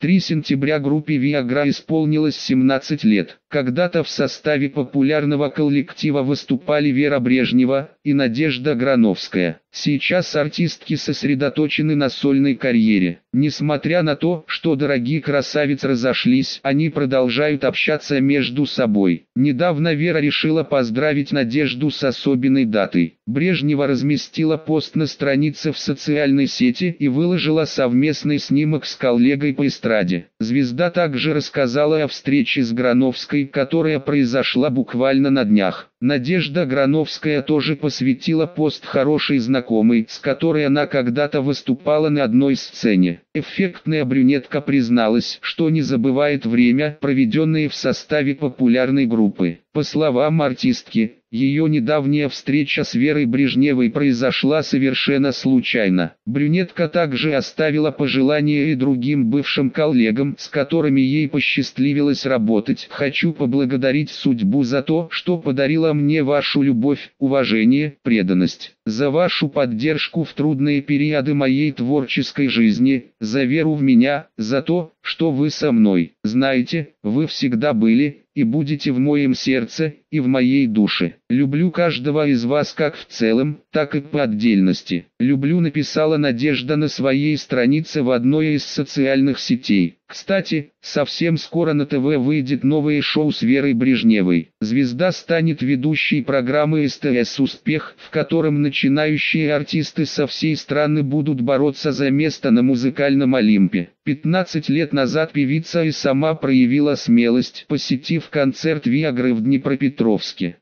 3 сентября группе Viagra исполнилось 17 лет. Когда-то в составе популярного коллектива выступали Вера Брежнева и Надежда Грановская. Сейчас артистки сосредоточены на сольной карьере. Несмотря на то, что дорогие красавицы разошлись, они продолжают общаться между собой. Недавно Вера решила поздравить Надежду с особенной датой. Брежнева разместила пост на странице в социальной сети и выложила совместный снимок с коллегой по эстраде. Звезда также рассказала о встрече с Грановской, которая произошла буквально на днях. Надежда Грановская тоже посвятила пост хорошей знакомой, с которой она когда-то выступала на одной сцене. Эффектная брюнетка призналась, что не забывает время, проведенное в составе популярной группы. По словам артистки, ее недавняя встреча с Верой Брежневой произошла совершенно случайно. Брюнетка также оставила пожелания и другим бывшим коллегам, с которыми ей посчастливилось работать. «Хочу поблагодарить судьбу за то, что подарила мне вашу любовь, уважение, преданность, за вашу поддержку в трудные периоды моей творческой жизни, за веру в меня, за то, что вы со мной. Знаете, вы всегда были, и будете в моем сердце, и в моей душе. Люблю каждого из вас как в целом, так и по отдельности. Люблю написала Надежда на своей странице в одной из социальных сетей. Кстати, совсем скоро на ТВ выйдет новое шоу с Верой Брежневой. Звезда станет ведущей программы СТС «Успех», в котором начинающие артисты со всей страны будут бороться за место на музыкальном Олимпе. 15 лет назад певица и сама проявила смелость, посетив концерт Виагры в Днепропетровске.